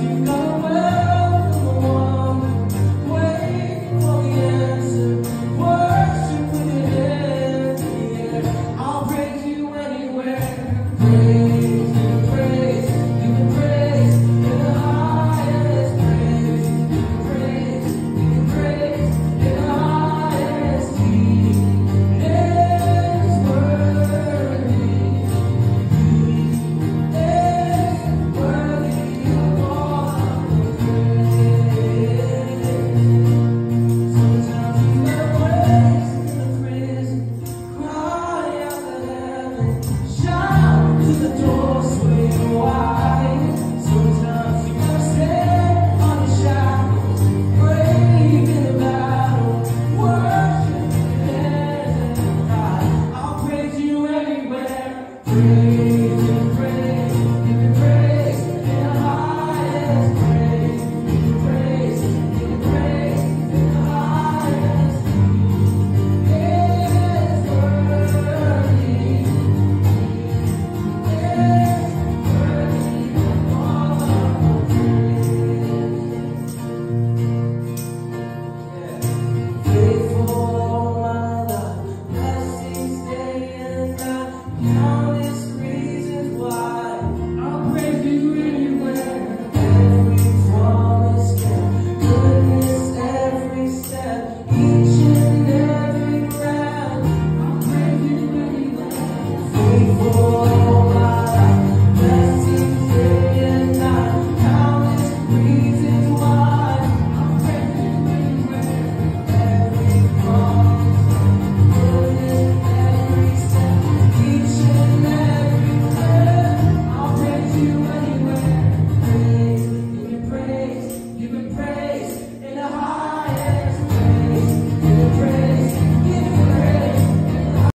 you